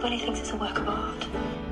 Bunny thinks it's a work of art.